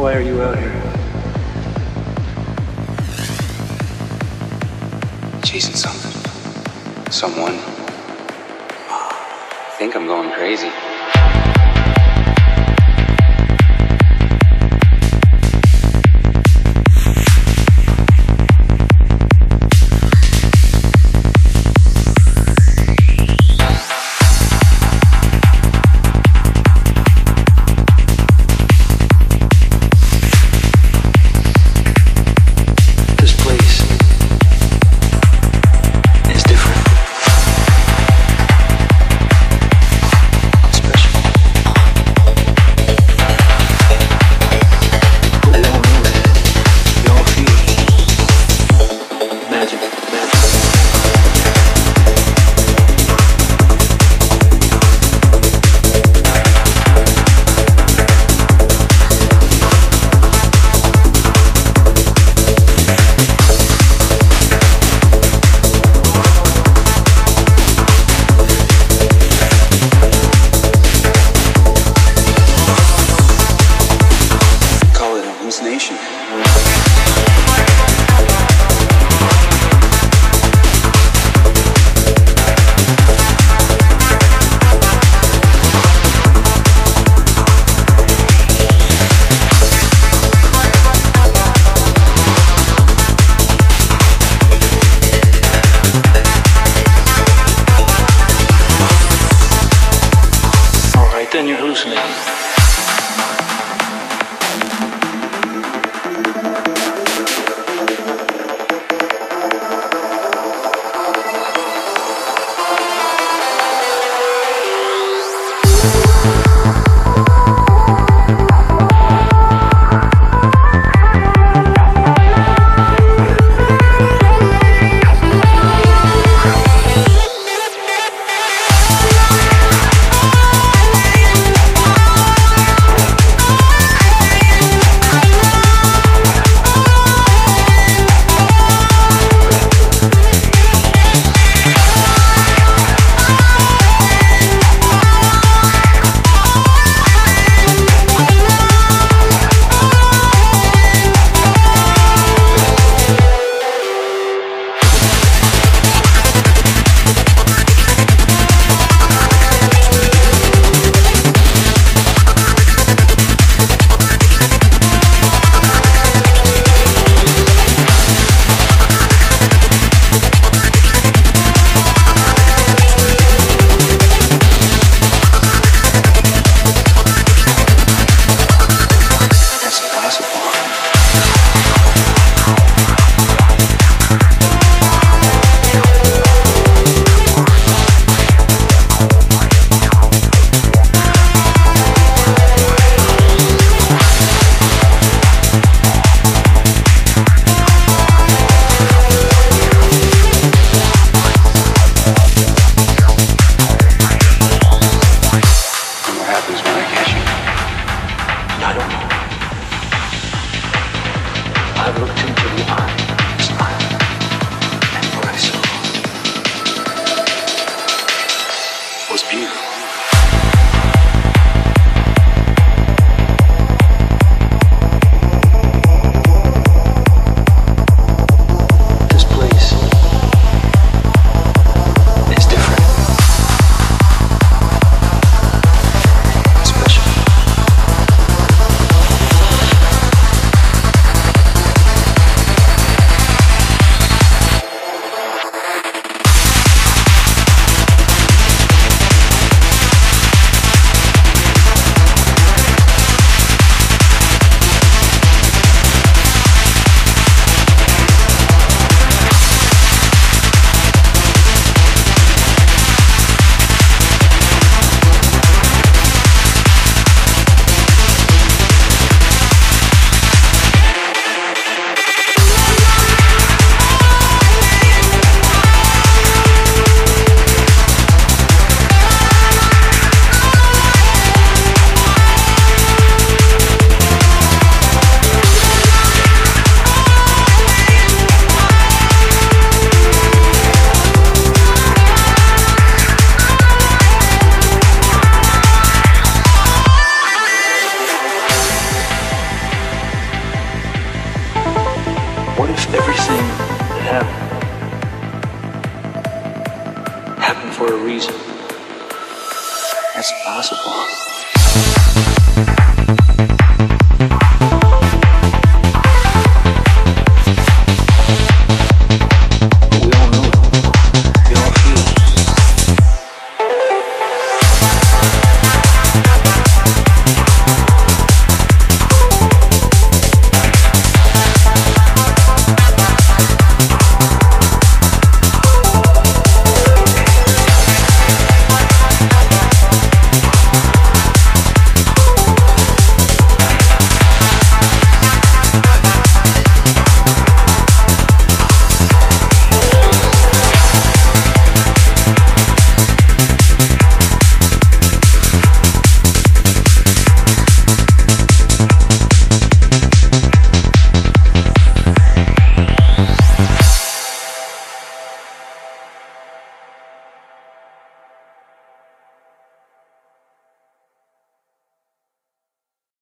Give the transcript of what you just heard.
Why are you out here? Chasing something. Someone. I think I'm going crazy.